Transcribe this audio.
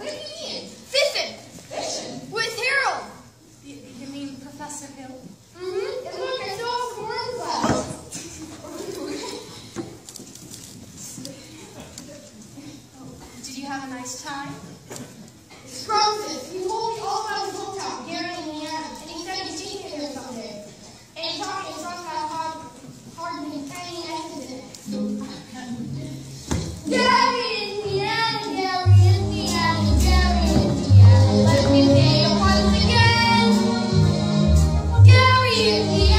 What do you mean? Fishing. Fishing? With Harold. You, you mean Professor Hill? Mm-hmm. It's like I saw. Did you have a nice time? Scrumptious. He told me all about you.